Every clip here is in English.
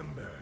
remember.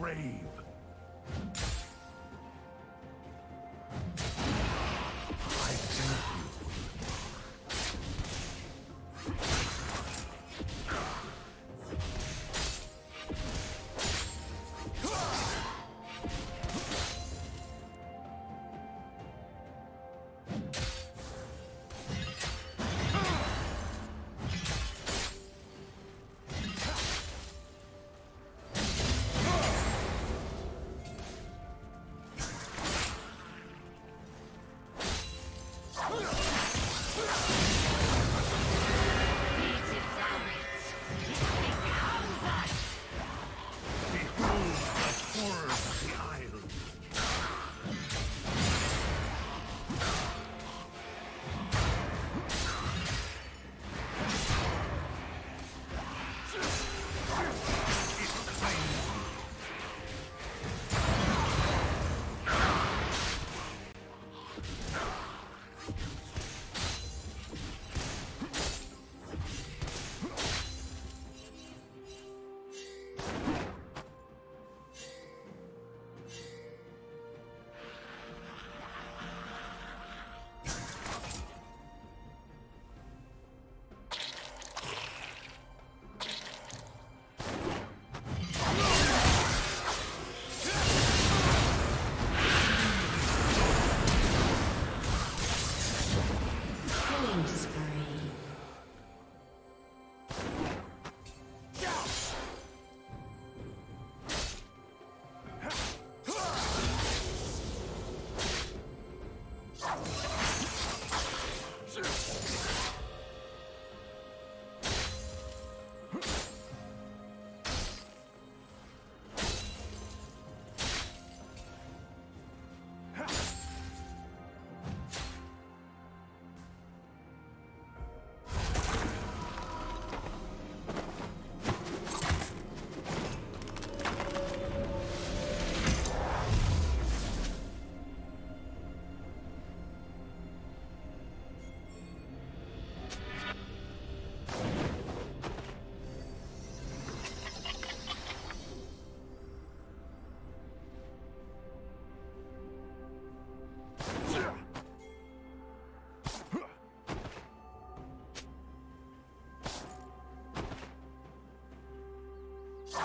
grave.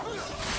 Huh?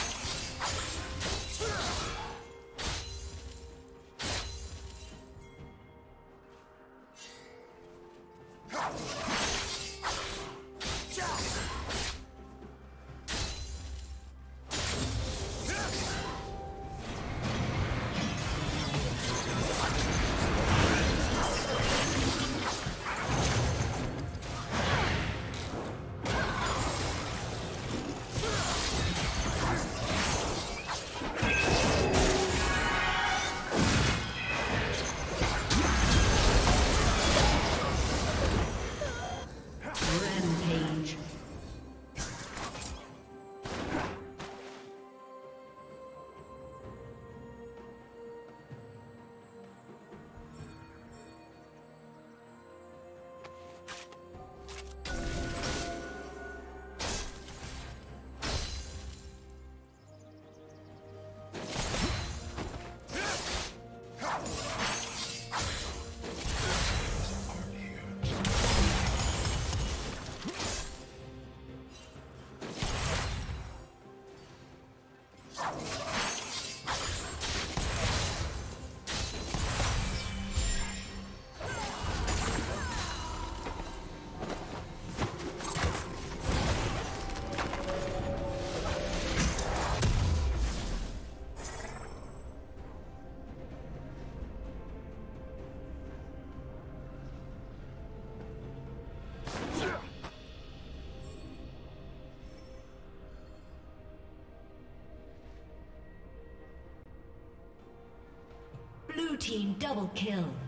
Team double kill.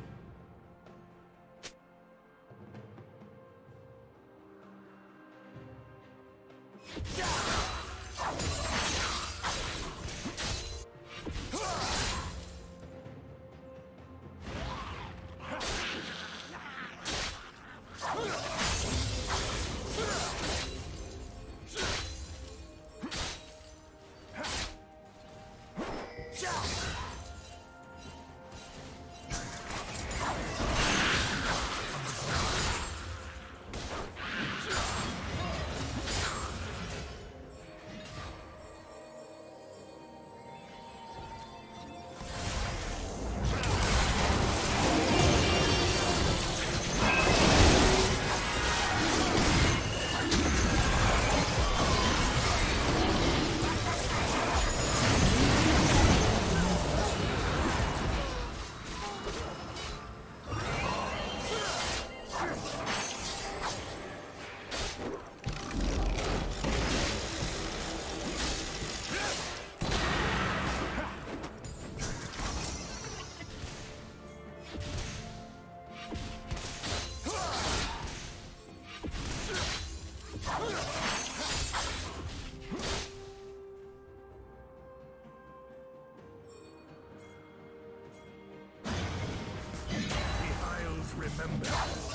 remember.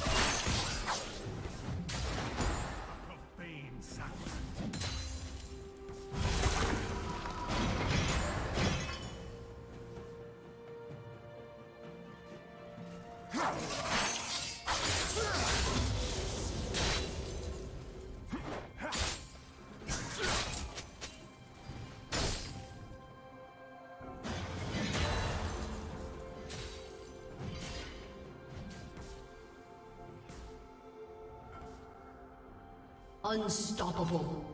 Unstoppable.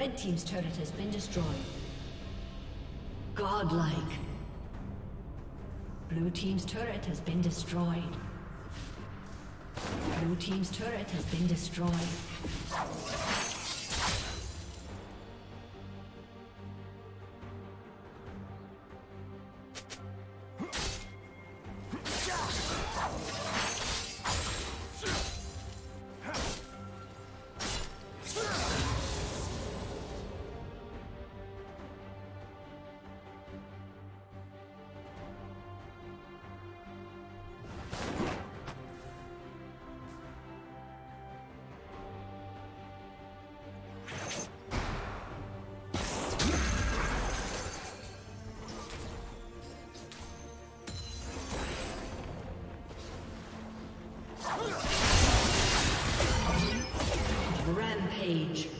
Red Team's turret has been destroyed. Godlike. Blue Team's turret has been destroyed. Blue Team's turret has been destroyed. Rampage.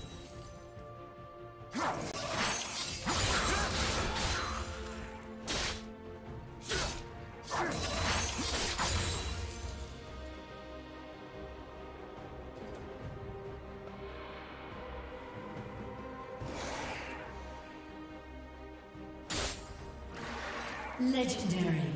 Legendary.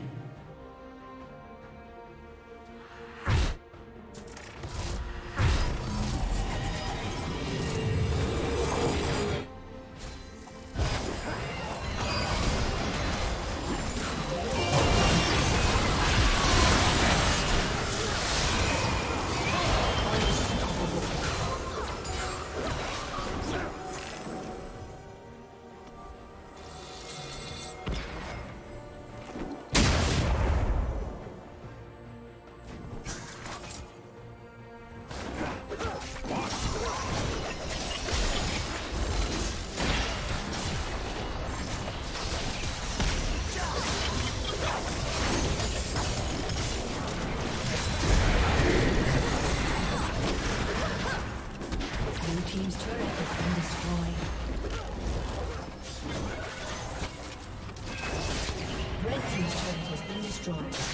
Destroyed.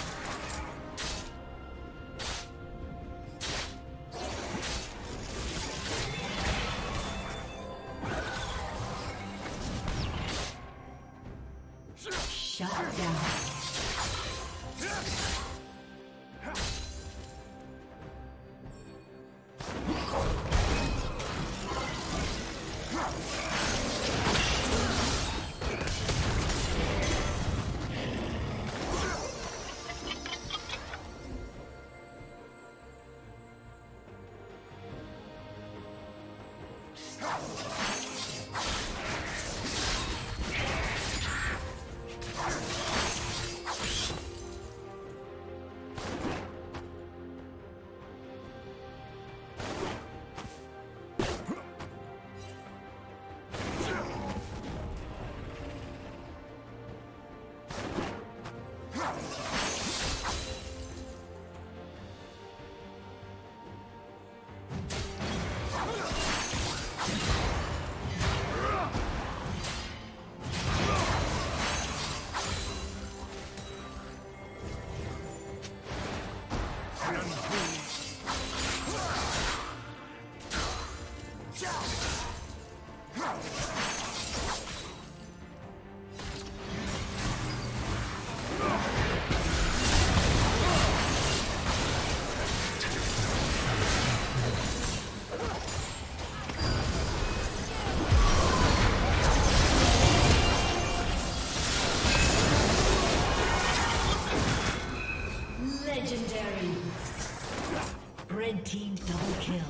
Red team double kill.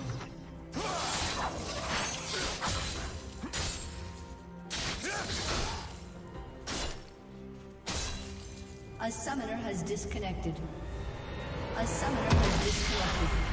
A summoner has disconnected. A summoner has disconnected.